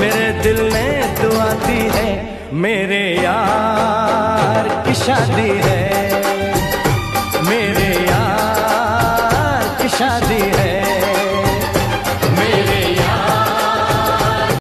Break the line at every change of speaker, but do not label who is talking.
मेरे दिल में तो दुआ दी है, मेरे यार की शादी है। मेरे यार की शादी है।